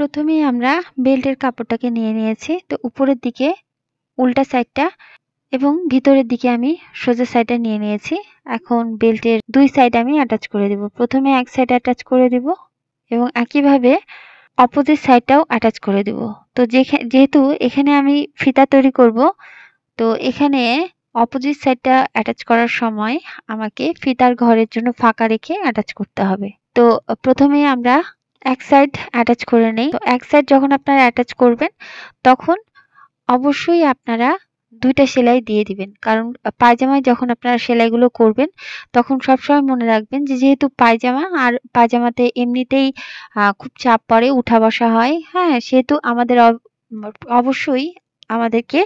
প্রথমেই আমরা বেল্টের কাপড়টাকে নিয়ে নিয়েছি। তো উপরের দিকে উল্টা সাইডটা এবং ভিতরের দিকে আমি সোজা সাইডটা নিয়ে নিয়েছি। এখন বেল্টের দুই সাইড আমি অ্যাটাচ করে দেব। প্রথমে এক সাইড অ্যাটাচ করে দেব এবং একইভাবে অপোজিট সাইডটাও অ্যাটাচ করে দেব। তো যেহেতু এখানে আমি ফিতা তৈরি করব, তো এখানে অপোজিট সাইডটা অ্যাটাচ করার সময় আমাকে ফিতার ঘরের জন্য ফাঁকা রেখে অ্যাটাচ করতে হবে। তো প্রথমে আমরা এক সাইড অ্যাটাচ করে নেই। তো এক সাইড যখন আপনারা অ্যাটাচ করবেন, তখন অবশ্যই আপনারা দুইটা সেলাই দিয়ে দিবেন। কারণ পায়জামায় যখন আপনারা সেলাইগুলো করবেন, তখন সবসময় মনে রাখবেন যে যেহেতু পায়জামা, আর পায়জামাতে এমনিতেই খুব চাপ পড়ে, উঠা বসা হয়। হ্যাঁ সেহেতু আমাদের অবশ্যই আমাদেরকে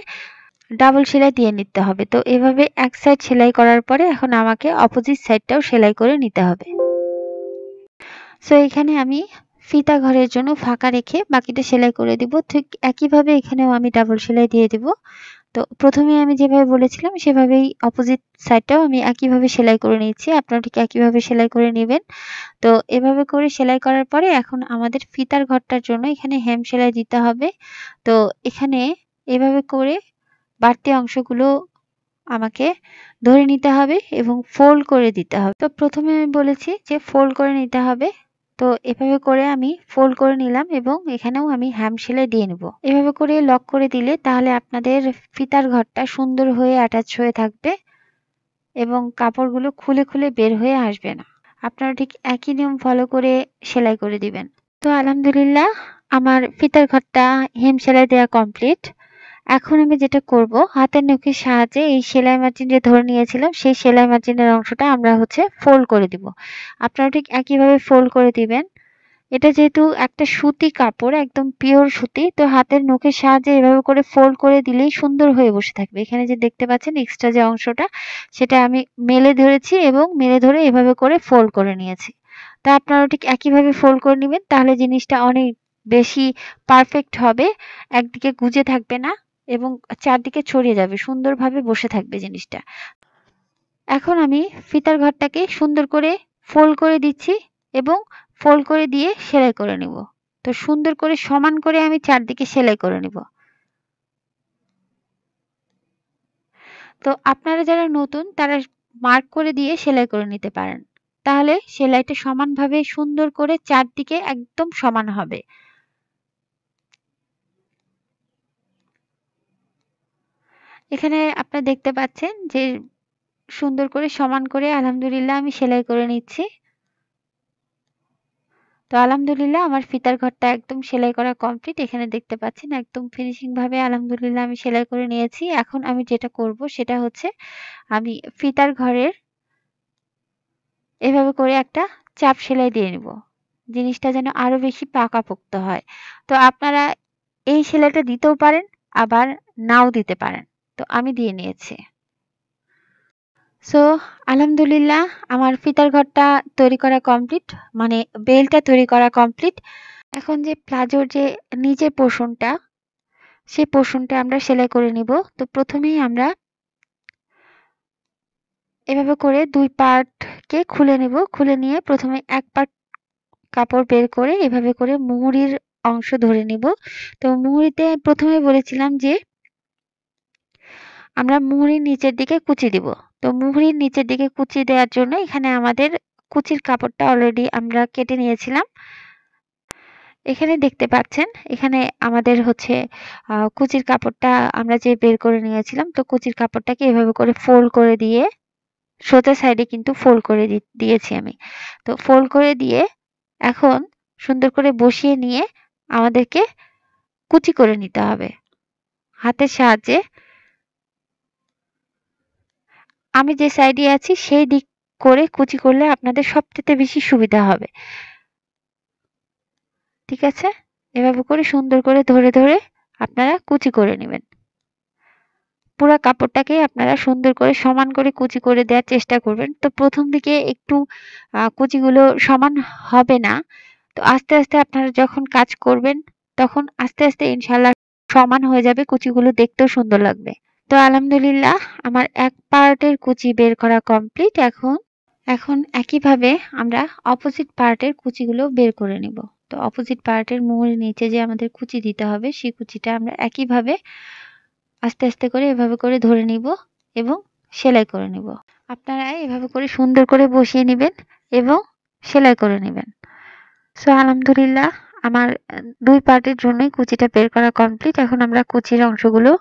ডাবল সেলাই দিয়ে নিতে হবে। তো এভাবে এক সাইড সেলাই করার পরে এখন আমাকে অপোজিট সাইডটাও সেলাই করে নিতে হবে। সো এখানে আমি ফিতা ঘরের জন্য ফাঁকা রেখে বাকিটা সেলাই করে দিব। ঠিক একইভাবে এখানেও আমি ডাবল সেলাই দিয়ে দিব। তো প্রথমে আমি যেভাবে বলেছিলাম, সেভাবেই অপোজিট সাইডটাও আমি একইভাবে সেলাই করে নিয়েছি। আপনারা ঠিক একইভাবে সেলাই করে নেবেন। তো এভাবে করে সেলাই করার পরে এখন আমাদের ফিতার ঘরটার জন্য এখানে হেম সেলাই দিতে হবে। তো এখানে এভাবে করে বাড়তি অংশগুলো আমাকে ধরে নিতে হবে এবং ফোল্ড করে দিতে হবে। তো প্রথমে আমি বলেছি যে ফোল্ড করে নিতে হবে। তো এভাবে করে আমি ফোল্ড করে নিলাম এবং এখানেও আমি হ্যাম সেলাই দিয়ে নেব। এভাবে করে লক করে দিলে তাহলে আপনাদের ফিতার ঘরটা সুন্দর হয়ে অ্যাটাচ হয়ে থাকবে এবং কাপড়গুলো খুলে খুলে বের হয়ে আসবে না। আপনারা ঠিক একই নিয়ম ফলো করে সেলাই করে দিবেন। তো আলহামদুলিল্লাহ, আমার ফিতার ঘরটা হেম সেলাই দেওয়া কমপ্লিট এখন আমি যেটা করব, হাতের নখের সাহায্যে এই সেলাই মার্জিন যে ধরে নিয়েছিলাম, সেই সেলাই মার্জিনের অংশটা আমরা হচ্ছে ফোল্ড করে দিব। আপনারা ঠিক একইভাবে ফোল্ড করে দিবেন। এটা যেহেতু একটা সুতি কাপড়, একদম পিওর সুতি, তো হাতের নখের সাহায্যে এভাবে করে ফোল্ড করে দিলেই সুন্দর হয়ে বসে থাকবে। এখানে যে দেখতে পাচ্ছেন এক্সট্রা যে অংশটা, সেটা আমি মেলে ধরেছি এবং মেলে ধরে এভাবে করে ফোল্ড করে নিয়েছি। তা আপনারা ঠিক একইভাবে ফোল্ড করে নেবেন, তাহলে জিনিসটা অনেক বেশি পারফেক্ট হবে, একদিকে গুজে থাকবে না। এবং চারদিকে ছড়িয়ে যাবে, সুন্দরভাবে বসে থাকবে জিনিসটা। এখন আমি ফিতার ঘরটাকে সুন্দর করে ফোল্ড করে দিচ্ছি এবং ফোল্ড করে দিয়ে সেলাই করে নিব। তো সুন্দর করে সমান করে আমি চারদিকে সেলাই করে নিব। তো আপনারা যারা নতুন, তারা মার্ক করে দিয়ে সেলাই করে নিতে পারেন। তাহলে সেলাইটা সমানভাবে সুন্দর করে চারদিকে একদম সমান হবে। এখানে আপনারা দেখতে পাচ্ছেন যে সুন্দর করে সমান করে আলহামদুলিল্লাহ আমি সেলাই করে নিচ্ছি। তো আলহামদুলিল্লাহ আমার ফিতার ঘরটা একদম সেলাই করা কমপ্লিট। এখানে দেখতে পাচ্ছেন একদম ফিনিশিং ভাবে আলহামদুলিল্লাহ আমি সেলাই করে নিয়েছি। এখন আমি যেটা করব সেটা হচ্ছে আমি ফিতার ঘরের এভাবে করে একটা চাপ সেলাই দিয়ে নিব। জিনিসটা যেন আরও বেশি পাকাপোক্ত হয়। তো আপনারা এই সেলাইটা দিতেও পারেন, আবার নাও দিতে পারেন। তো আমি দিয়ে নিয়েছি। সো আলহামদুলিল্লাহ, আমার ফিতার ঘরটা তৈরি করা কমপ্লিট মানে বেলটা তৈরি করা কমপ্লিট এখন যে প্লাজোর যে নিচের পোর্শনটা সেই পোর্শনটা আমরা সেলাই করে নিব। তো প্রথমেই আমরা এভাবে করে দুই পার্টকে খুলে নেব। খুলে নিয়ে প্রথমে এক পার্ট কাপড় বের করে এভাবে করে মুহুরির অংশ ধরে নিব। তো মুহুরিতে প্রথমে বলেছিলাম যে আমরা মুহুরির নিচের দিকে কুচি দিব। তো মুহুরির নিচের দিকে কুচি দেওয়ার জন্য এখানে আমাদের কুচির কাপড়টা অলরেডি আমরা কেটে নিয়েছিলাম। এখানে দেখতে পাচ্ছেন, এখানে আমাদের হচ্ছে কুচির কাপড়টা আমরা যে বের করে নিয়েছিলাম, তো কুচির কাপড়টাকে এভাবে করে ফোল্ড করে দিয়ে, সোজা সাইডে কিন্তু ফোল্ড করে দিয়েছি আমি। তো ফোল্ড করে দিয়ে এখন সুন্দর করে বসিয়ে নিয়ে আমাদেরকে কুচি করে নিতে হবে। হাতের সাহায্যে আমি যে সাইডে আছি, সেই দিক করে কুচি করলে আপনাদের সবথেকে বেশি সুবিধা হবে। ঠিক আছে? এভাবে করে সুন্দর করে ধরে ধরে আপনারা কুচি করে নেবেন। পুরো কাপড়টাকে আপনারা সুন্দর করে সমান করে কুচি করে দেওয়ার চেষ্টা করবেন। তো প্রথম দিকে একটু কুচিগুলো সমান হবে না। তো আস্তে আস্তে আপনারা যখন কাজ করবেন, তখন আস্তে আস্তে ইনশাল্লাহ সমান হয়ে যাবে। কুচিগুলো দেখতেও সুন্দর লাগবে। তো আলহামদুলিল্লাহ, আমার এক পার্টের কুচি বের করা কমপ্লিট এখন। এখন একইভাবে আমরা অপোজিট পার্টের কুচিগুলো বের করে নিব। তো অপোজিট পার্টের মুহুরির নিচে যে আমাদের কুচি দিতে হবে, সেই কুচিটা আমরা একইভাবে আস্তে আস্তে করে এভাবে করে ধরে নিব এবং সেলাই করে নিব। আপনারা এভাবে করে সুন্দর করে বসিয়ে নেবেন এবং সেলাই করে নেবেন। সো আলহামদুলিল্লাহ, আমার দুই পার্টের জন্যই কুচিটা বের করা কমপ্লিট এখন আমরা কুচির অংশগুলো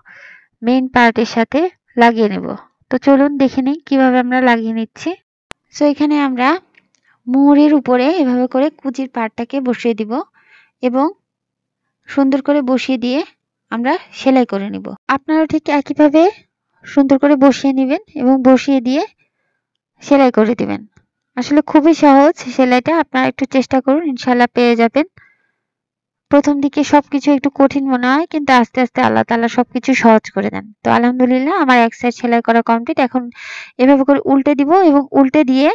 মেইন পার্টের সাথে লাগিয়ে নেব। তো চলুন দেখে নিই কীভাবে আমরা লাগিয়ে নিচ্ছি। সো এখানে আমরা মুহুরির উপরে এভাবে করে কুচির পার্টটাকে বসিয়ে দিব এবং সুন্দর করে বসিয়ে দিয়ে আমরা সেলাই করে নিব। আপনারা ঠিক একইভাবে সুন্দর করে বসিয়ে নেবেন এবং বসিয়ে দিয়ে সেলাই করে দিবেন। আসলে খুবই সহজ, সেলাইটা আপনারা একটু চেষ্টা করুন ইনশাল্লাহ পেয়ে যাবেন। প্রথম দিকে সবকিছু একটু কঠিন মনে হয়, কিন্তু আস্তে আস্তে আল্লাহ তালা সবকিছু সহজ করে দেন। তো আলহামদুলিল্লাহ আমার এক সাইড সেলাই করা কমপ্লিট এখন এভাবে করে উল্টে দিব এবং উল্টে দিয়ে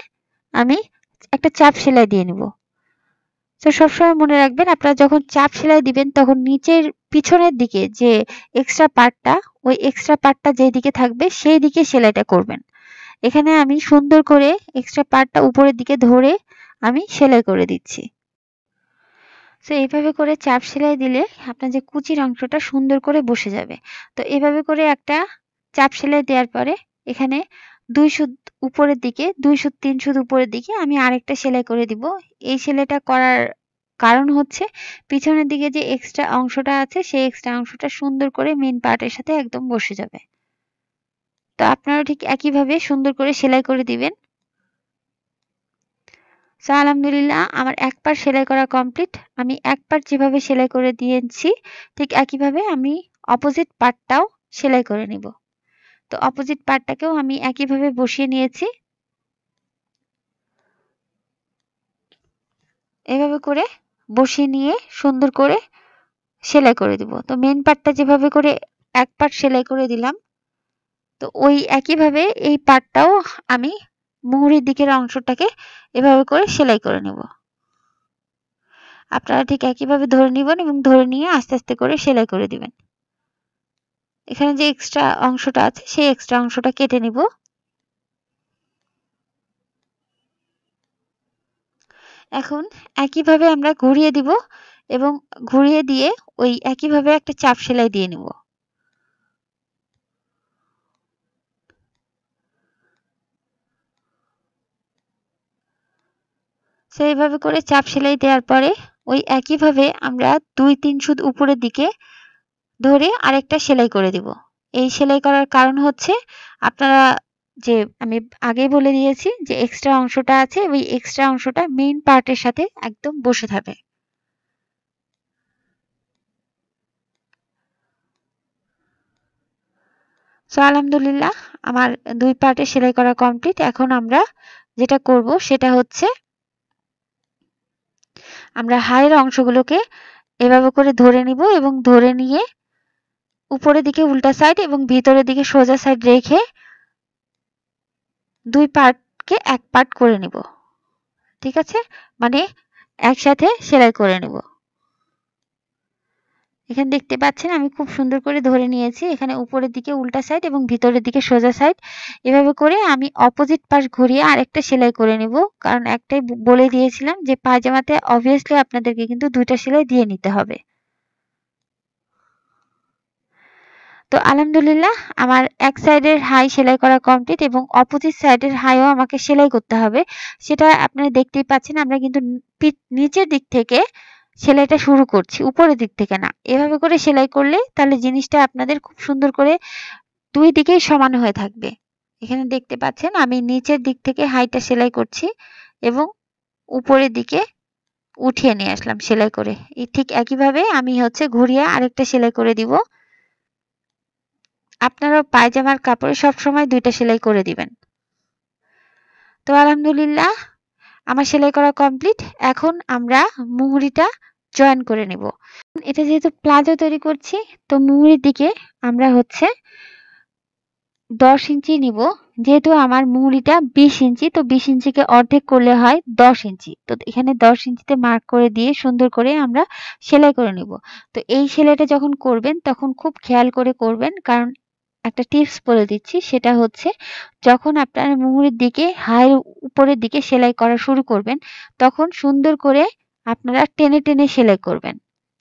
আমি একটা চাপ সেলাই দিয়ে নিব। তো সবসময় মনে রাখবেন, আপনারা যখন চাপ সেলাই দিবেন, তখন নিচের পিছনের দিকে যে এক্সট্রা পার্টটা ওই এক্সট্রা পার্টটা যেদিকে থাকবে সেই দিকে সেলাইটা করবেন। এখানে আমি সুন্দর করে এক্সট্রা পার্টটা উপরের দিকে ধরে আমি সেলাই করে দিচ্ছি। তো এইভাবে করে চাপ সেলাই দিলে আপনার যে কুচির অংশটা সুন্দর করে বসে যাবে। তো এভাবে করে একটা চাপ সেলাই দেওয়ার পরে এখানে দুই সুদ উপরের দিকে, দুই সুদ তিন সুদ উপরের দিকে আমি আরেকটা সেলাই করে দিব। এই সেলাইটা করার কারণ হচ্ছে পিছনের দিকে যে এক্সট্রা অংশটা আছে, সেই এক্সট্রা অংশটা সুন্দর করে মেন পার্টের সাথে একদম বসে যাবে। তো আপনারা ঠিক একইভাবে সুন্দর করে সেলাই করে দিবেন। সো আলহামদুলিল্লাহ, আমার এক পার সেলাই করা কমপ্লিট আমি এক পার যেভাবে সেলাই করে দিয়েছি, ঠিক একইভাবে আমি অপোজিট পার্টটাও সেলাই করে নিব। তো অপোজিট পার্টটাকেও আমি একইভাবে বসিয়ে নিয়েছি। এভাবে করে বসিয়ে নিয়ে সুন্দর করে সেলাই করে দিব। তো মেন পার্টটা যেভাবে করে এক পার্ট সেলাই করে দিলাম, তো ওই একইভাবে এই পার্টটাও আমি মুহুরির দিকের অংশটাকে এভাবে করে সেলাই করে নেব। আপনারা ঠিক একইভাবে ধরে নিবেন এবং ধরে নিয়ে আস্তে আস্তে করে সেলাই করে দিবেন। এখানে যে এক্সট্রা অংশটা আছে, সেই এক্সট্রা অংশটা কেটে নিব। এখন একইভাবে আমরা ঘুরিয়ে দিব এবং ঘুরিয়ে দিয়ে ওই একইভাবে একটা চাপ সেলাই দিয়ে নিব। সেইভাবে করে চাপ সেলাই দেওয়ার পরে ওই একইভাবে আমরা দুই তিন সুদ উপরের দিকে ধরে আরেকটা সেলাই করে দিব। এই সেলাই করার কারণ হচ্ছে আপনারা যে আমি আগেই বলে দিয়েছি যে এক্সট্রা অংশটা আছে, ওই এক্সট্রা অংশটা মেইন পার্টের সাথে একদম বসে থাকে। সো আলহামদুলিল্লাহ, আমার দুই পার্টে সেলাই করা কমপ্লিট এখন আমরা যেটা করব সেটা হচ্ছে আমরা হাইয়ের অংশগুলোকে এভাবে করে ধরে নিব এবং ধরে নিয়ে উপরের দিকে উল্টা সাইড এবং ভিতরের দিকে সোজা সাইড রেখে দুই পার্টকে এক পার্ট করে নিব। ঠিক আছে? মানে একসাথে সেলাই করে নেব। এখানে দেখতে পাচ্ছেন, আমি খুব সুন্দর করে ধরে নিয়েছি। এখানে উপরের দিকে উল্টা সাইড এবং ভিতরের দিকে সোজা সাইড এভাবে করে আমি অপোজিট পাশ ঘুরিয়ে আরেকটা সেলাই করে নেব। কারণ একটাই বলে দিয়েছিলাম যে পায়জামাতে অবভিয়াসলি আপনাদেরকে কিন্তু দুইটা সেলাই দিয়ে নিতে হবে। তো আলহামদুলিল্লাহ, আমার এক সাইডের হাই সেলাই করা কমপ্লিট এবং অপোজিট সাইডের হাইও আমাকে সেলাই করতে হবে। সেটা আপনারা দেখতেই পাচ্ছেন, আমরা কিন্তু নিচের দিক থেকে সেলাইটা শুরু করছি, উপরের দিক থেকে না। এভাবে করে সেলাই করলে তাহলে জিনিসটা আপনাদের খুব সুন্দর করে দুই দিকেই সমান হয়ে থাকবে। এখানে দেখতে পাচ্ছেন আমি নিচের দিক থেকে হাইটা সেলাই করছি এবং উপরের দিকে উঠিয়ে নিয়ে আসলাম সেলাই করে। ঠিক একইভাবে আমি হচ্ছে ঘুরিয়ে আরেকটা সেলাই করে দিব। আপনারা পায়জামার কাপড়ে সবসময় দুইটা সেলাই করে দিবেন। তো আলহামদুলিল্লাহ, আমার সেলাই করা কমপ্লিট। এখন আমরা মুহুরিটা জয়েন করে নেব। এটা যেহেতু প্লাজো তৈরি করছি, তো মুহুরির দিকে আমরা হচ্ছে দশ ইঞ্চি নিব। যেহেতু আমার মুহুরিটা বিশ ইঞ্চি, তো বিশ ইঞ্চিকে অর্ধেক করলে হয় দশ ইঞ্চি। তো এখানে দশ ইঞ্চিতে মার্ক করে দিয়ে সুন্দর করে আমরা সেলাই করে নিব। তো এই সেলাইটা যখন করবেন, তখন খুব খেয়াল করে করবেন। কারণ একটা টিপস বলে দিচ্ছি, সেটা হচ্ছে যখন আপনার মুহুরির দিকে হাইয়ের উপরের দিকে সেলাই করা শুরু করবেন, তখন সুন্দর করে আপনারা টেনে টেনে সেলাই করবেন।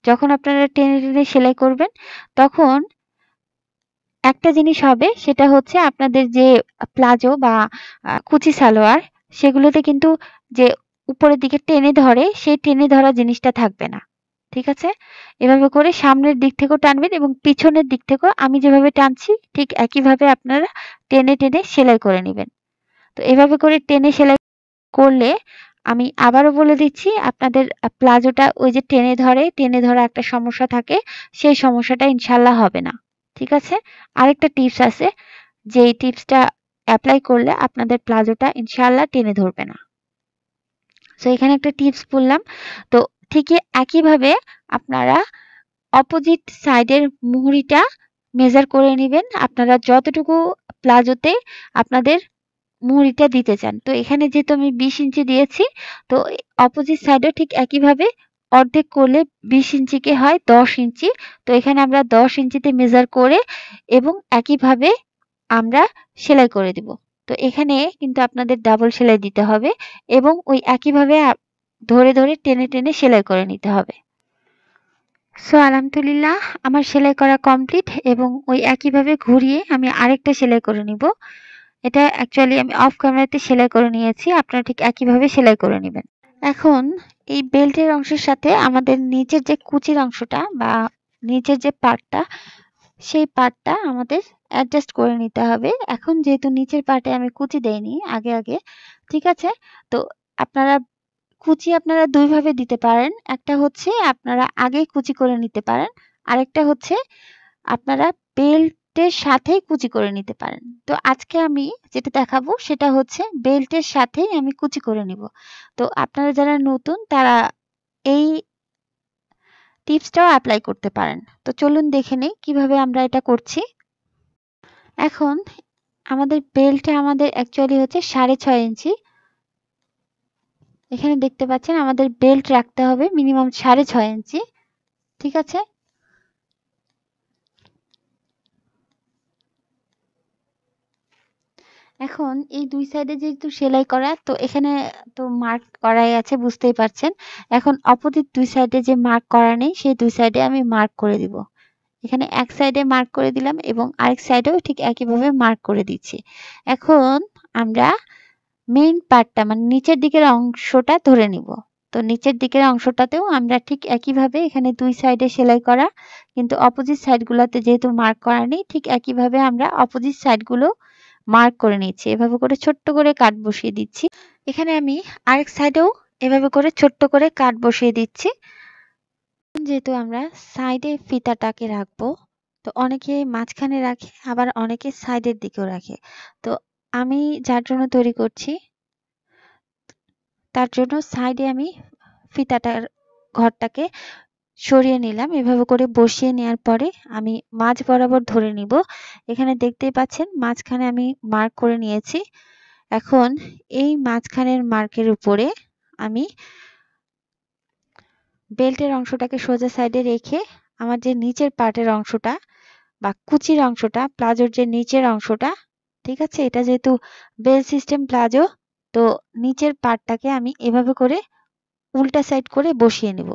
যখন আপনারা টেনে টেনে সেলাই করবেন, তখন একটা জিনিস হবে, সেটা হচ্ছে আপনাদের যে প্লাজো বা কুচি সালোয়ার, সেগুলোতে কিন্তু যে উপরের দিকে টেনে ধরে, সেই টেনে ধরা জিনিসটা থাকবে না। ঠিক আছে? এভাবে করে সামনের দিক থেকেও টানবেন এবং পিছনের দিক থেকেও আমি যেভাবে টানছি, ঠিক একইভাবে আপনারা টেনে টেনে সেলাই করে নেবেন। তো এভাবে করে টেনে সেলাই করলে আমি আবারও বলে দিচ্ছি, আপনাদের প্লাজোটা ওই যে টেনে ধরে, টেনে ধরা একটা সমস্যা থাকে, সেই সমস্যাটা ইনশাল্লাহ হবে না, ঠিক আছে? আরেকটা টিপস আছে যে টিপসটা অ্যাপ্লাই করলে আপনাদের প্লাজোটা ইনশাল্লাহ টেনে ধরবে না। সো এখানে একটা টিপস বললাম, তো ঠিকই একইভাবে আপনারা অপোজিট সাইডের মুহুরিটা মেজার করে নেবেন। আপনারা যতটুকু প্লাজোতে আপনাদের মুহুরিটা দিতে চান। তো এখানে যেহেতু আমি বিশ ইঞ্চি দিয়েছি, তো অপোজিট সাইডেও ঠিক একইভাবে অর্ধেক করলে বিশ ইঞ্চিকে হয় দশ ইঞ্চি। তো এখানে আমরা দশ ইঞ্চিতে মেজার করে এবং একইভাবে আমরা সেলাই করে দিব। তো এখানে কিন্তু আপনাদের ডাবল সেলাই দিতে হবে এবং ওই একইভাবে ধরে ধরে টেনে টেনে সেলাই করে নিতে হবে। সো আলহামদুলিল্লাহ আমার সেলাই করা কমপ্লিট এবং ওই একইভাবে ঘুরিয়ে আমি আরেকটা সেলাই করে নিব। এটা অ্যাকচুয়ালি আমি অফ ক্যামেরাতে সেলাই করে নিয়েছি, আপনারা ঠিক একইভাবে সেলাই করে নেবেন। এখন এই বেল্টের অংশের সাথে আমাদের নিচের যে কুচির অংশটা বা নিচের যে পার্টটা সেই পার্টটা আমাদের অ্যাডজাস্ট করে নিতে হবে। এখন যেহেতু নিচের পার্টে আমি কুচি দেইনি আগে আগে, ঠিক আছে? তো আপনারা কুচি আপনারা দুইভাবে দিতে পারেন। একটা হচ্ছে আপনারা আগে কুচি করে নিতে পারেন, আরেকটা হচ্ছে আপনারা বেল্টের সাথেই কুচি করে নিতে পারেন। তো আজকে আমি যেটা দেখাবো সেটা হচ্ছে বেল্টের সাথেই আমি কুচি করে নিব। তো আপনারা যারা নতুন, তারা এই টিপসটাও অ্যাপ্লাই করতে পারেন। তো চলুন দেখে নেই কীভাবে আমরা এটা করছি। এখন আমাদের বেল্টটা আমাদের অ্যাকচুয়ালি হচ্ছে সাড়ে ছয় ইঞ্চি। এখানে দেখতে পাচ্ছেন আমাদের বেল্ট রাখতে হবে মিনিমাম সাড়ে ছয় ইঞ্চি। ঠিক আছে? এখন এই দুই সাইডে যেহেতু সেলাই করা, তো এখানে তো মার্ক করাই আছে, বুঝতেই পারছেন। এখন অপোজিট দুই সাইডে যে মার্ক করা নেই, সেই দুই সাইডে আমি মার্ক করে দিব। এখানে এক সাইডে মার্ক করে দিলাম এবং আরেক সাইডেও ঠিক একইভাবে মার্ক করে দিচ্ছি। এখন আমরা মেইন পার্টটা মানে নিচের দিকের অংশটা ধরে নিব। তো নিচের দিকের অংশটাতেও আমরা ঠিক একইভাবে এখানে দুই সাইডে সেলাই করা, কিন্তু অপোজিট সাইডগুলোতে যেহেতু মার্ক করা নেই, ঠিক একইভাবে আমরা অপোজিট সাইডগুলো মার্ক করে নিচ্ছি এভাবে করে ছোট্ট করে কাট বসিয়ে দিচ্ছি। এখানে আমি আরেক সাইডেও এভাবে করে ছোট্ট করে কাট বসিয়ে দিচ্ছি। যেহেতু আমরা সাইডে ফিতাটাকে রাখব, তো অনেকে মাঝখানে রাখে, আবার অনেকে সাইডের দিকেও রাখে। তো আমি যার জন্য তৈরি করছি, তার জন্য সাইডে আমি ফিতাটার ঘরটাকে সরিয়ে নিলাম। এভাবে করে বসিয়ে নেওয়ার পরে আমি মাঝ বরাবর ধরে নিব। এখানে দেখতেই পাচ্ছেন মাঝখানে আমি মার্ক করে নিয়েছি। এখন এই মাঝখানের মার্কের উপরে আমি বেল্টের অংশটাকে সোজা সাইডে রেখে আমার যে নিচের পার্টের অংশটা বা কুচির অংশটা, প্লাজোর যে নিচের অংশটা, ঠিক আছে? এটা যেহেতু বেল সিস্টেম প্লাজো, তো নিচের পার্টটাকে আমি এভাবে করে উল্টা সাইড করে বসিয়ে নেব।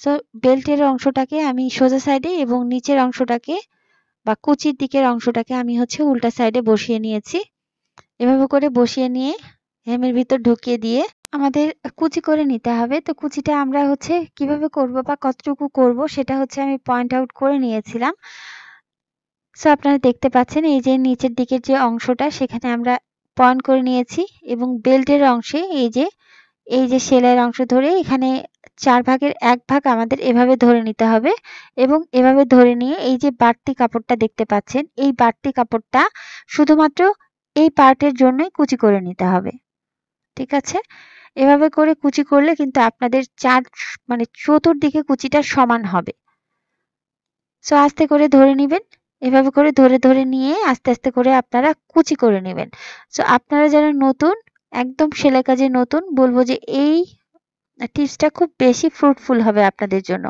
সো বেল্টের অংশটাকে আমি সোজা সাইডে এবং নিচের অংশটাকে বা কুচির দিকের অংশটাকে আমি হচ্ছে উল্টা সাইডে বসিয়ে নিয়েছি। এভাবে করে বসিয়ে নিয়ে হেমের ভিতর ঢুকিয়ে দিয়ে আমাদের কুচি করে নিতে হবে। তো কুচিটা আমরা হচ্ছে কীভাবে করব বা কতটুকু করব সেটা হচ্ছে আমি পয়েন্ট আউট করে নিয়েছিলাম। সো আপনারা দেখতে পাচ্ছেন এই যে নিচের দিকের যে অংশটা সেখানে আমরা পয়েন্ট করে নিয়েছি এবং বেল্টের অংশে এই যে এই যে সেলাইয়ের অংশ ধরে এখানে চার ভাগের এক ভাগ আমাদের এভাবে ধরে নিতে হবে এবং এভাবে ধরে নিয়ে এই যে বাড়তি কাপড়টা দেখতে পাচ্ছেন, এই বাড়তি কাপড়টা শুধুমাত্র এই পার্টের জন্যই কুচি করে নিতে হবে। ঠিক আছে? এভাবে করে কুচি করলে কিন্তু আপনাদের চার মানে চতুর্দিকে কুচিটা সমান হবে। সো আস্তে করে ধরে নেবেন। এভাবে করে ধরে ধরে নিয়ে আস্তে আস্তে করে আপনারা কুচি করে নেবেন। সো আপনারা যারা নতুন একদম সেলাই কাজে নতুন, বলব যে এই টিপসটা খুব বেশি ফ্রুটফুল হবে আপনাদের জন্য।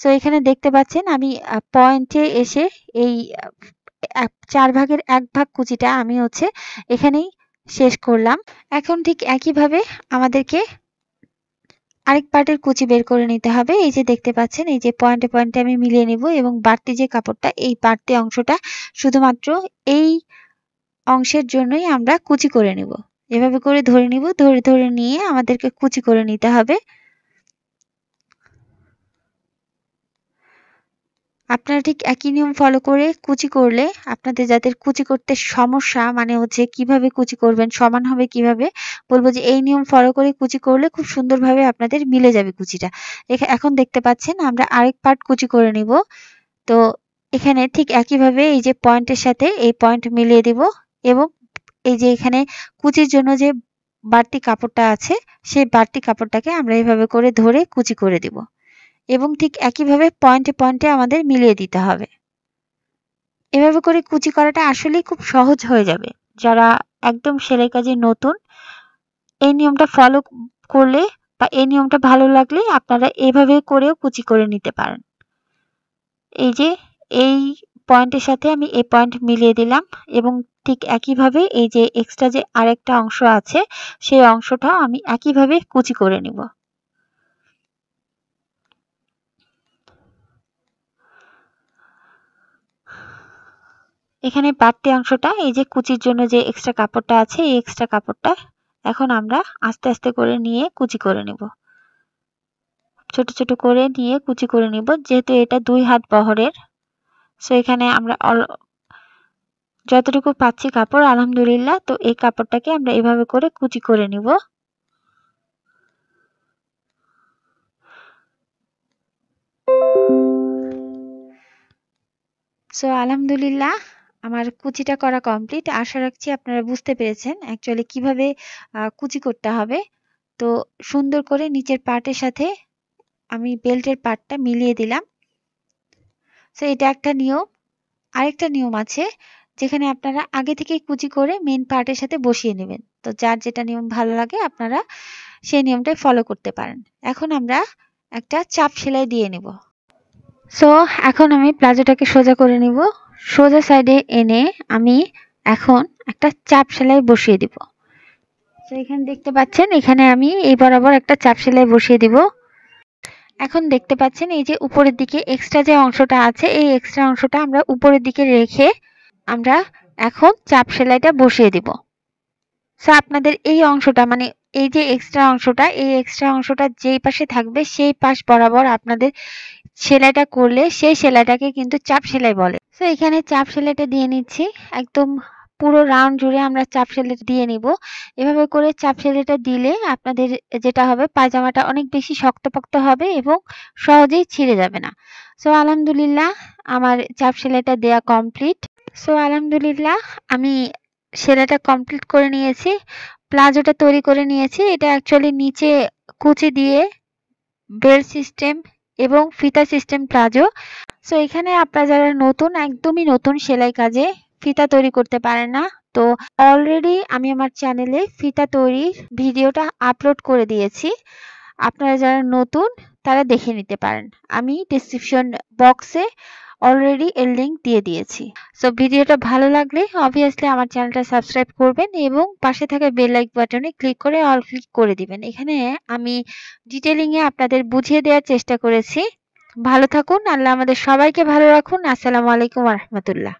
সো এখানে দেখতে পাচ্ছেন আমি পয়েন্টে এসে এই চার ভাগের এক ভাগ কুচিটা আমি হচ্ছে এখানেই শেষ করলাম। এখন ঠিক একইভাবে আমাদেরকে আরেক পার্টের কুচি বের করে নিতে হবে। এই যে দেখতে পাচ্ছেন, এই যে পয়েন্টে পয়েন্টে আমি মিলিয়ে নিব এবং বাড়তি যে কাপড়টা, এই বাড়তি অংশটা শুধুমাত্র এই অংশের জন্যই আমরা কুচি করে নিব। এভাবে করে ধরে নিব, ধরে ধরে নিয়ে আমাদেরকে কুচি করে নিতে হবে। আপনারা ঠিক একই নিয়ম ফলো করে কুচি করলে আপনাদের যাদের কুচি করতে সমস্যা মানে হচ্ছে কীভাবে কুচি করবেন, সমান হবে কীভাবে, বলব যে এই নিয়ম ফলো করে কুচি করলে খুব সুন্দরভাবে আপনাদের মিলে যাবে কুচিটা। এখন দেখতে পাচ্ছেন আমরা আরেক পার্ট কুচি করে নিব। তো এখানে ঠিক একইভাবে এই যে পয়েন্টের সাথে এই পয়েন্ট মিলিয়ে দিব এবং এই যে এখানে কুচির জন্য যে বাড়তি কাপড়টা আছে, সেই বাড়তি কাপড়টাকে আমরা এইভাবে করে ধরে কুচি করে দিব। এবং ঠিক একইভাবে পয়েন্টে পয়েন্টে আমাদের মিলিয়ে দিতে হবে। এভাবে করে কুচি করাটা আসলেই খুব সহজ হয়ে যাবে। যারা একদম সেলাই কাজে নতুন, এই নিয়মটা ফলো করলে বা এই নিয়মটা ভালো লাগলে আপনারা এভাবে করেও কুচি করে নিতে পারেন। এই যে, এই পয়েন্টের সাথে আমি এই পয়েন্ট মিলিয়ে দিলাম এবং ঠিক একইভাবে এই যে এক্সট্রা যে আরেকটা অংশ আছে, সেই অংশটাও আমি একইভাবে কুচি করে নিব। এখানে বাড়তি অংশটা, এই যে কুচির জন্য যে এক্সট্রা কাপড়টা আছে, এই এক্সট্রা কাপড়টা এখন আমরা আস্তে আস্তে করে নিয়ে কুচি করে নিব। ছোট ছোট করে নিয়ে কুচি করে নিব, যেহেতু এটা দুই হাত বহরের। সো এখানে আমরা যতটুকু পাচ্ছি কাপড়, আলহামদুলিল্লাহ। তো এই কাপড়টাকে আমরা এভাবে করে কুচি করে নিব। সো আলহামদুলিল্লাহ, আমার কুচিটা করা কমপ্লিট আশা রাখছি আপনারা বুঝতে পেরেছেন অ্যাকচুয়ালি কীভাবে কুচি করতে হবে। তো সুন্দর করে নিচের পার্টের সাথে আমি বেল্টের পার্টটা মিলিয়ে দিলাম। সো এটা একটা নিয়ম। আরেকটা নিয়ম আছে, যেখানে আপনারা আগে থেকেই কুচি করে মেন পার্টের সাথে বসিয়ে নেবেন। তো যার যেটা নিয়ম ভালো লাগে, আপনারা সেই নিয়মটাই ফলো করতে পারেন। এখন আমরা একটা চাপ সেলাই দিয়ে নিব। সো এখন আমি প্লাজোটাকে সোজা করে নিব। সোজা সাইডে এনে আমি এখন একটা চাপ সেলাই বসিয়ে দিব। তো এখানে দেখতে পাচ্ছেন, এখানে আমি এই বরাবর একটা চাপ সেলাই বসিয়ে দিব। এখন দেখতে পাচ্ছেন এই যে উপরের দিকে এক্সট্রা যে অংশটা আছে, এই এক্সট্রা অংশটা আমরা উপরের দিকে রেখে আমরা এখন চাপ সেলাইটা বসিয়ে দিব। সো আপনাদের এই অংশটা মানে এই যে এক্সট্রা অংশটা, এই এক্সট্রা অংশটা যেই পাশে থাকবে সেই পাশ বরাবর আপনাদের সেলাইটা করলে সেই সেলাইটাকে কিন্তু চাপ সেলাই বলে। তো এখানে চাপ সেলাইটা দিয়ে নিচ্ছি, একদম পুরো রাউন্ড জুড়ে আমরা চাপ সেলাইটা দিয়ে নিব। এভাবে করে চাপ সেলাইটা দিলে আপনাদের যেটা হবে, পায়জামাটা অনেক বেশি শক্তপোক্ত হবে এবং সহজেই ছিঁড়ে যাবে না। সো আলহামদুলিল্লাহ আমার চাপ সেলাইটা দেয়া কমপ্লিট সো আলহামদুলিল্লাহ আমি সেলাইটা কমপ্লিট করে নিয়েছি। প্লাজোটা তৈরি করে নিয়েছি। এটা অ্যাকচুয়ালি নিচে কুচি দিয়ে বেল্ট সিস্টেম এবং ফিতা সিস্টেম প্লাজো সো এখানে আপনারা যারা নতুন, একদমই নতুন সেলাই কাজে ফিতা তৈরি করতে পারেন না। তো অলরেডি আমি আমার চ্যানেলে ফিতা তৈরির ভিডিওটা আপলোড করে দিয়েছি। আপনারা যারা নতুন, তারা দেখে নিতে পারেন। আমি ডিসক্রিপশন বক্সে অলরেডি এর লিঙ্ক দিয়ে দিয়েছি। সো ভিডিওটা ভালো লাগলে অবভিয়াসলি আমার চ্যানেলটা সাবস্ক্রাইব করবেন এবং পাশে থাকা বেল লাইক বাটনে ক্লিক করে অল ক্লিক করে দিবেন। এখানে আমি ডিটেলিংয়ে আপনাদের বুঝিয়ে দেওয়ার চেষ্টা করেছি। ভালো থাকুন, আল্লাহ আমাদের সবাইকে ভালো রাখুন। আসসালামু আলাইকুম রহমতুল্লাহ।